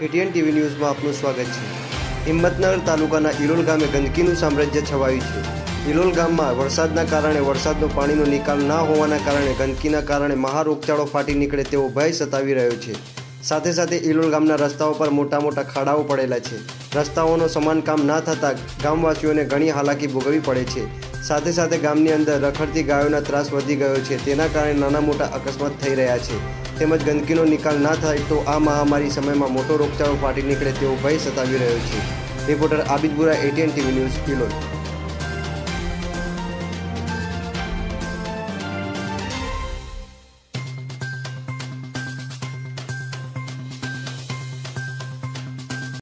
ATN TV ન્યૂઝમાં આપનું સ્વાગત છે. હિંમતનગર તાલુકાના ઇલોલ ગામે ગંદકીનું સામ્રાજ્ય છવાયું છે. ઇલોલ ગામમાં વરસાદના કારણે વરસાદનો પાણીનો નિકાલ ના હોવાના કારણે ગંદકીના કારણે મહારોગચાળો ફાટી નીકળે તેવો ભય સતાવી રહ્યો છે. સાથે સાથે ઇલોલ ગામના રસ્તાઓ પર મોટા મોટા ખાડાઓ પડેલા છે. રસ્તાઓનો સમાન કામ ના થતાં ગામવાસીઓને ઘણી હાલાકી ભોગવવી પડે છે. સાથે સાથે ગામની અંદર રખડતી ગાયોના ત્રાસ વધી ગયો છે. તેના કારણે નાના મોટા અકસ્માત થઈ રહ્યા છે. તેમજ ગંદકીનો નિકાલ ના થાય તો આ મહામારી સમયમાં મોટો રોગચાળો ફાટી નીકળે તેવો ભય સતાવી રહ્યો છે. Reporter Abidpura ATN TV news Ilol